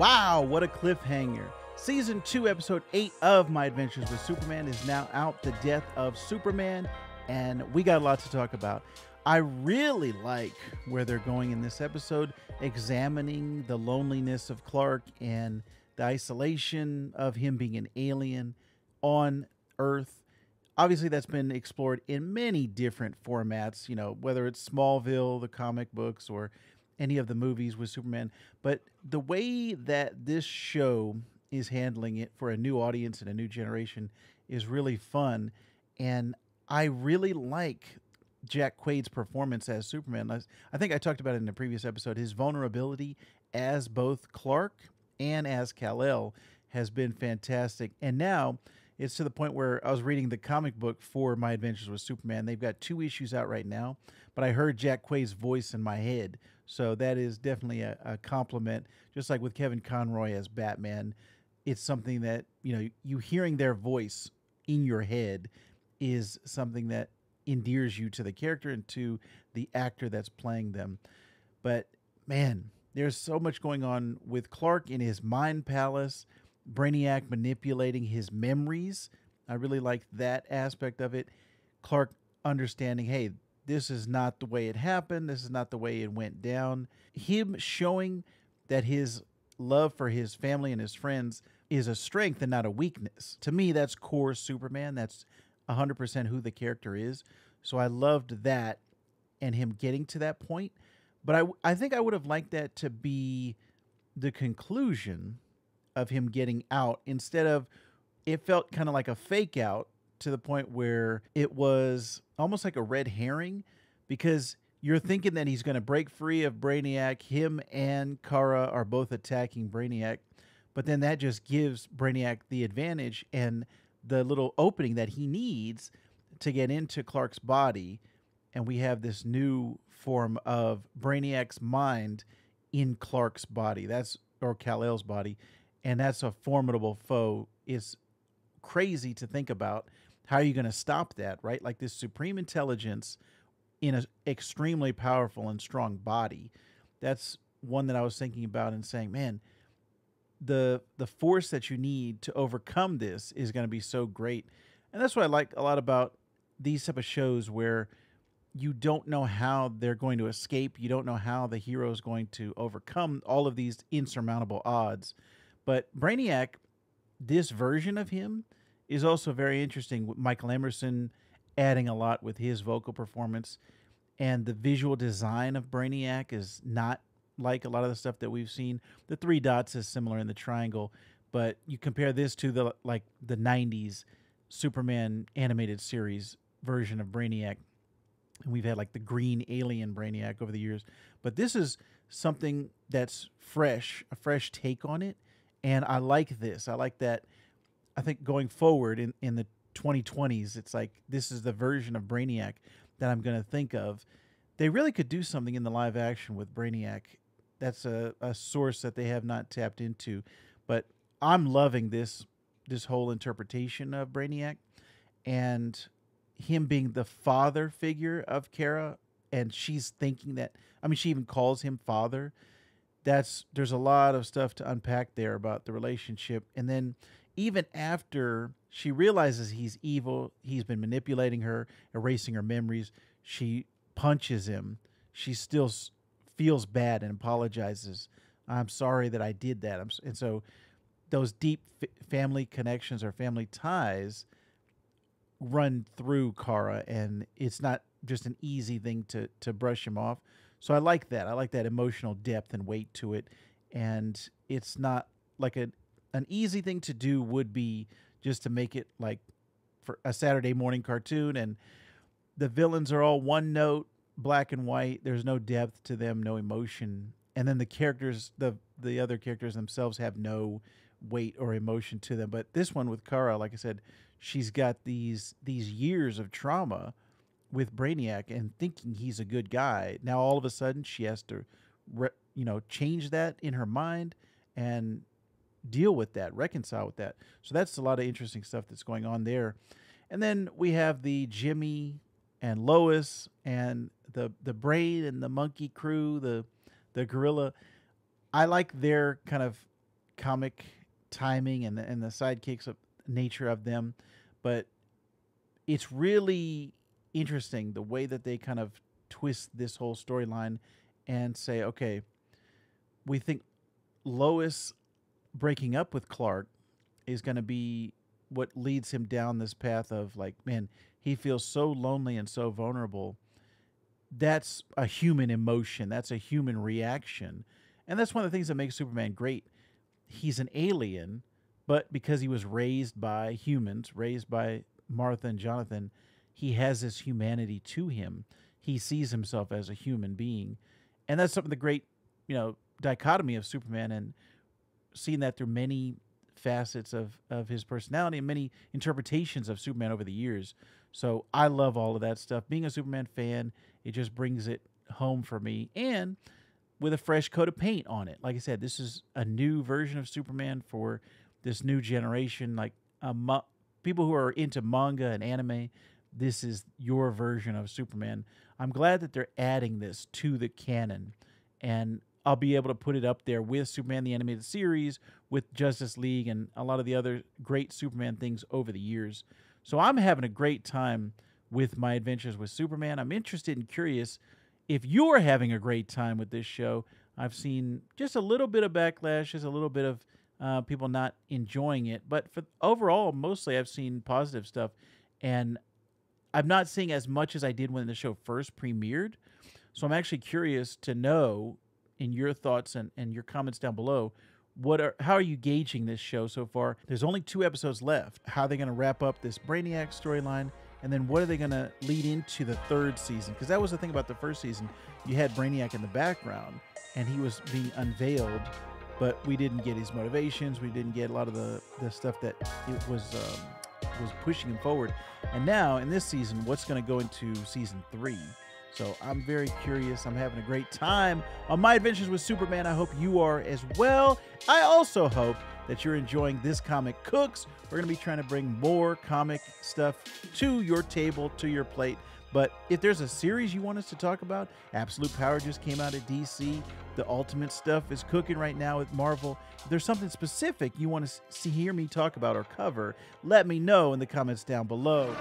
Wow, what a cliffhanger. Season 2, Episode 8 of My Adventures with Superman is now out. The death of Superman, and we got a lot to talk about. I really like where they're going in this episode, examining the loneliness of Clark and the isolation of him being an alien on Earth. Obviously, that's been explored in many different formats, you know, whether it's Smallville, the comic books, or any of the movies with Superman. But the way that this show is handling it for a new audience and a new generation is really fun. And I really like Jack Quaid's performance as Superman. I, I think I talked about it in a previous episode. His vulnerability as both Clark and as Kal-El has been fantastic. And now it's to the point where I was reading the comic book for My Adventures with Superman. They've got two issues out right now, but I heard Jack Quaid's voice in my head. So that is definitely a, a compliment. Just like with Kevin Conroy as Batman, it's something that, you know, you hearing their voice in your head is something that endears you to the character and to the actor that's playing them. But man, there's so much going on with Clark in his mind palace, Brainiac manipulating his memories. I really like that aspect of it. Clark understanding, hey, this is not the way it happened. This is not the way it went down. Him showing that his love for his family and his friends is a strength and not a weakness. To me, that's core Superman. That's 100% who the character is. So I loved that and him getting to that point. But I, I think I would have liked that to be the conclusion of him getting out instead of it felt kind of like a fake out to the point where it was almost like a red herring because you're thinking that he's going to break free of Brainiac. Him and Kara are both attacking Brainiac, but then that just gives Brainiac the advantage and the little opening that he needs to get into Clark's body. And we have this new form of Brainiac's mind in Clark's body. That's or Kal-El's body, and that's a formidable foe. It's crazy to think about. How are you going to stop that, right? Like this supreme intelligence in an extremely powerful and strong body. That's one that I was thinking about and saying, man, the the force that you need to overcome this is going to be so great. And that's what I like a lot about these type of shows where you don't know how they're going to escape. You don't know how the hero is going to overcome all of these insurmountable odds. But Brainiac, this version of him, is also very interesting. With Michael Emerson adding a lot with his vocal performance, and the visual design of Brainiac is not like a lot of the stuff that we've seen. The three dots is similar in the triangle, but you compare this to the like the '90s Superman animated series version of Brainiac. And we've had like the green alien Brainiac over the years. But this is something that's fresh, a fresh take on it. And I like this. I like that. I think going forward in, in the 2020s, it's like this is the version of Brainiac that I'm going to think of. They really could do something in the live action with Brainiac. That's a, a source that they have not tapped into. But I'm loving this this whole interpretation of Brainiac. And him being the father figure of Kara, and she's thinking that. I mean, she even calls him father. That's there's a lot of stuff to unpack there about the relationship, and then even after she realizes he's evil, he's been manipulating her, erasing her memories. She punches him. She still feels bad and apologizes. I'm sorry that I did that. and so those deep family connections or family ties run through Kara, and it's not just an easy thing to to brush him off. So I like that. I like that emotional depth and weight to it, and it's not like a an easy thing to do would be just to make it like for a Saturday morning cartoon, and the villains are all one note, black and white. There's no depth to them, no emotion, and then the characters, the the other characters themselves have no weight or emotion to them. But this one with Kara, like I said, she's got these these years of trauma with Brainiac and thinking he's a good guy. Now all of a sudden she has to, re, you know, change that in her mind and deal with that, reconcile with that. So that's a lot of interesting stuff that's going on there. And then we have the Jimmy and Lois and the the brain and the monkey crew, the the gorilla. I like their kind of comic timing and the, and the sidekicks of nature of them, but it's really interesting the way that they kind of twist this whole storyline and say, okay, we think Lois breaking up with Clark is going to be what leads him down this path of like, man, he feels so lonely and so vulnerable. That's a human emotion. That's a human reaction. And that's one of the things that makes Superman great. He's an alien, but because he was raised by humans, raised by Martha and Jonathan, he has this humanity to him. He sees himself as a human being. And that's something the great, you know, dichotomy of Superman and seeing that through many facets of, of his personality and many interpretations of Superman over the years. So I love all of that stuff. Being a Superman fan, it just brings it home for me. And with a fresh coat of paint on it. Like I said, this is a new version of Superman for this new generation. Like um, people who are into manga and anime, this is your version of Superman. I'm glad that they're adding this to the canon. And I'll be able to put it up there with Superman the Animated Series, with Justice League, and a lot of the other great Superman things over the years. So I'm having a great time with my adventures with Superman. I'm interested and curious if you're having a great time with this show. I've seen just a little bit of backlash, just a little bit of uh, people not enjoying it, but for overall, mostly I've seen positive stuff, and I'm not seeing as much as I did when the show first premiered. So I'm actually curious to know in your thoughts and, and your comments down below what are how are you gauging this show so far? There's only two episodes left. How are they going to wrap up this brainiac storyline? And then what are they going to lead into the third season? Because that was the thing about the first season. You had brainiac in the background and he was being unveiled but we didn't get his motivations. We didn't get a lot of the, the stuff that it was um, was pushing him forward. And now in this season what's going to go into season three so I'm very curious. I'm having a great time on my adventures with Superman. I hope you are as well. I also hope that you're enjoying this comic cooks. We're going to be trying to bring more comic stuff to your table, to your plate. But if there's a series you want us to talk about, Absolute Power just came out at DC. The Ultimate stuff is cooking right now with Marvel. If there's something specific you want to see hear me talk about or cover, let me know in the comments down below.